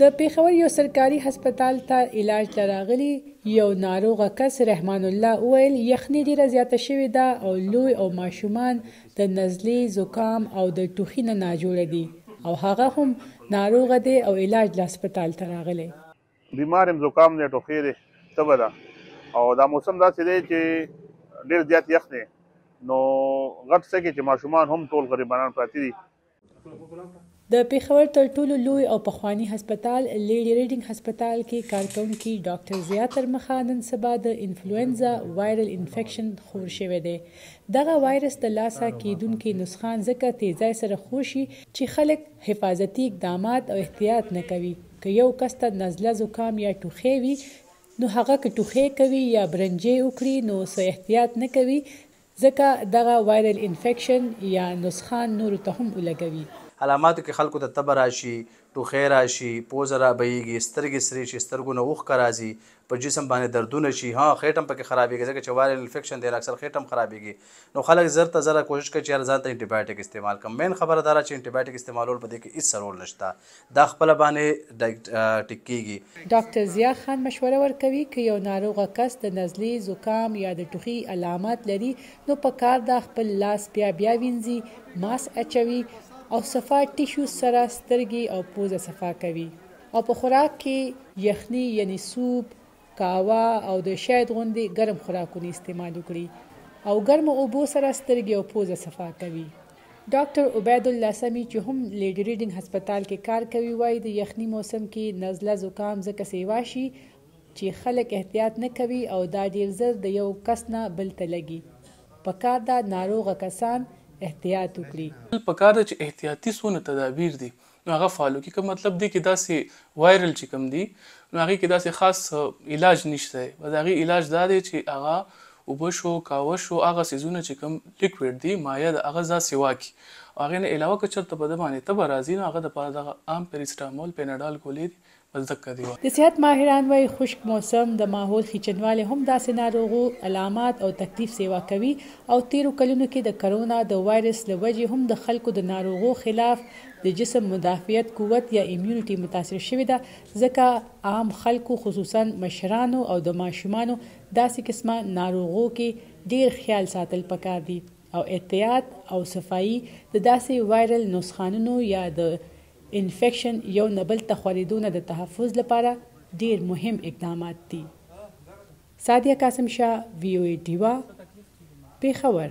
د پېښور یو سرکاري هسپتال ته علاج ته راغلي یو ناروغ کس رحمان الله وویل، یخني ډېره زیاته شوې ده او لوی او ماشومان د نزلې، زکام او د ټوخي نه ناجوړه دي او هغه هم ناروغ دی او علاج له هسپتال ته راغلی. بیمار یم، زکام دی، ټوخی دی، تبه ده او دا موسم داسې دی چې ډېر زیات یخ دی نو غټ څه کې چې ماشومان هم ټول غریبانان پراته دي. د پېښور تر ټولو لوی او پخواني هسپتال لېډي رېډنګ هسپتال کې کارکوونکي ډاکټر ضیا تر مخه نن سبا د انفلوېنزا وایرل انفېکشن خور شوی دی. دغه وایرس د لاسه کېدونکي نسخان ځکه تېزۍ سره خور شي چې خلک حفاظتي اقدامات او احتیاط نه کوي. که یو کس ته نزله زکام یا ټوخی وي نو هغه که ټوخی کوي یا برنجې وکړي نو څه احتیاط نه کوي ځکه دغه وایرل انفیکشن یا نسخان نورو ته هم ولګوي. علاماتو کې خلکو ته تبه راشي، ټوخی راشي، پوزه را بهیږي، سترګې سرې شي، سترګو نه اوښکه راځي، په جسم باندې دردونه شي، ها خېټه هم پکې خرابیږي ځکه چې وایرل انفیکشن دی نو اکثر خېټه هم خرابیږي نو خلک زر تر زره کوشش کوي چې یاره ځان ته انټي بایوټیک استعمال کړم مین خبره دا ده چې انټي بایوټیک استعمالول په دې کې هیڅ رول نشته دا خپله باندې ټیک کیږي. ډاکټر ضیا خان مشوره ورکوي، که یو ناروغ کس د نزلې، زکام یا د ټوخي علامات لري، نو په کار ده خپل لاس بیا بیا وینځي، ماسک اچوي او صفا ټیشوز سره سترګې او پوزه صفا کوي او په خوراک کې یخني یعنی سوپ، قهوه او د شاید غوندې ګرم خوراکونه استعمال وکړي او ګرمو اوبو سره سترګې او پوزه صفا کوي. ډاکټر عبید الله سمي چې هم لیډي ریډنګ هسپتال کې کار کوي وايي د یخني موسم کې نزله زکام ځکه سیوا شي چې خلک احتیاط نه کوي او دا ډیر زر د یو کس نه بل ته لګي په کار ده ناروغه کسان احتیاط وکړي. تل په کار ده چې احتیاطي څونه تدابیر دي نو هغه فالو کې کوم مطلب دی کې داسې وایرل چې کوم دی نو هغه کې داسې خاص علاج نشته بس هغه علاج دا دی چې هغه وبشو کاوه شو هغه سيزونه چې کوم لیکویډ دی مایع د هغه ځا سیوا کی او هغه نه علاوه که چرته په د باندې تبه راځي نو هغه د پاره دغه عام پریسټامول پیناډال ګولې دی التکه دي وه. د صحت ماهران وايي، خشک موسم، د ماحول خیچنوالی هم داسې ناروغو، علامات او تکلیف سېوا کوي او تېرو کلونو کې د کرونا د وایرس له وجې هم د خلکو د ناروغو خلاف د جسم مدافعت قوت یا ایمیونټي متاثر شوې ده ځکه عام خلکو خصوصاً مشرانو او د ماشومانو داسې قسمه ناروغو کې ډېر خیال ساتل پکار دي او احتیاط او صفایي د داسې وایرل نسخانونو یا د انفیکشن یو نه بل ته خورېدو نه د تحفظ لپاره ډېر مهم اقدامات دي. سعدیه قاسم شاه وي او ای ډیوه پېښور.